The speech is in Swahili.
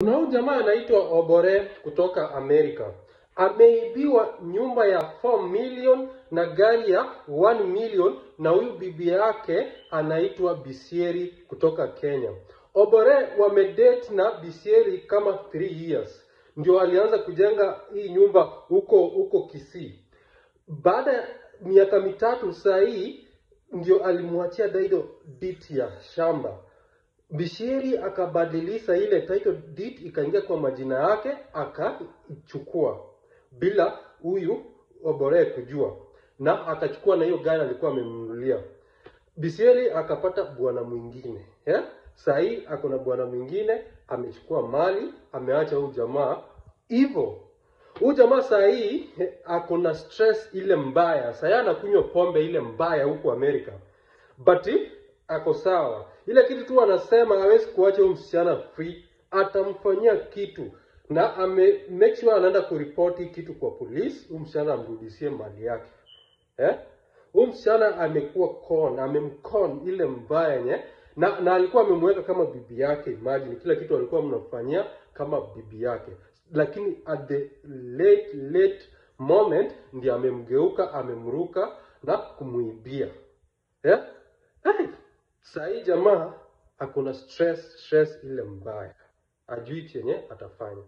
Kuna huyu jamaa anaitwa Obore kutoka Amerika. Ameibiwa nyumba ya 4 million na gari ya 1 million na huyu bibi yake anaitwa Bisieri kutoka Kenya. Obore wamedate na Bisieri kama 3 years. Ndio alianza kujenga hii nyumba huko huko Kisii. Baada ya miaka mitatu saa hii ndio alimwachia Daido deed ya shamba. Bishiri akabadilisha ile title deed ikaingia kwa majina yake akachukua bila huyu Obore kujua, na akachukua na hiyo gari alikuwa amemnunulia. Bishiri akapata bwana mwingine eh? Saa ako na bwana mwingine, amechukua mali, ameacha huyu jamaa hivyo. Huyu jamaa saa hii eh, ako na stress ile mbaya, saa anakunywa pombe ile mbaya huku Amerika but ako sawa. Ile kitu tu anasema hawezi kuacha huyu msichana free, atamfanyia kitu na ame make sure anaenda kuripoti kitu kwa polisi, huyu msichana amrudishie mali yake eh? Huyu msichana amekuwa con, amemcon ile mbaya yenye na, na alikuwa amemweka kama bibi yake. Imagine kila kitu alikuwa mnafanyia kama bibi yake, lakini at the late late moment ndiye amemgeuka, amemruka na kumuibia eh? Hey, saa hii jamaa hakuna stress stress ile mbaya, ajui chenye atafanya.